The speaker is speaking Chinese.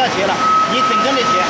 不要结了，你整个没结。